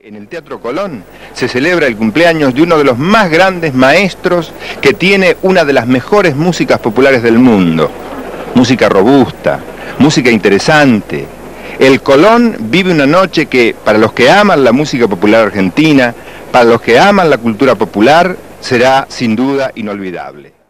En el Teatro Colón se celebra el cumpleaños de uno de los más grandes maestros que tiene una de las mejores músicas populares del mundo. Música robusta, música interesante. El Colón vive una noche que, para los que aman la música popular argentina, para los que aman la cultura popular, será sin duda inolvidable.